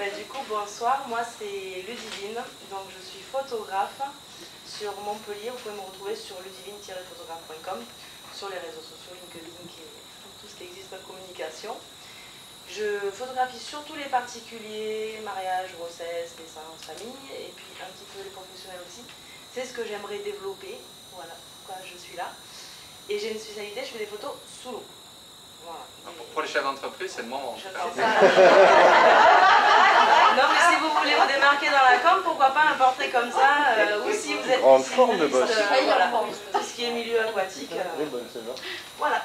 Bah, du coup, bonsoir, moi c'est Ludivine, donc je suis photographe sur Montpellier. Vous pouvez me retrouver sur ludivine-photographe.com, sur les réseaux sociaux, LinkedIn, tout ce qui existe de communication. Je photographie surtout les particuliers, mariage, grossesse, naissance, famille, et puis un petit peu les professionnels aussi. C'est ce que j'aimerais développer, voilà pourquoi je suis là. Et j'ai une spécialité, je fais des photos sous l'eau. Voilà. Pour les chefs d'entreprise, c'est le moment. Je pourquoi pas un portrait comme ça, euh, ou si vous êtes grande forme de boss. Euh, voilà, tout ce qui est milieu aquatique. Euh, Oui, bonne saison. voilà.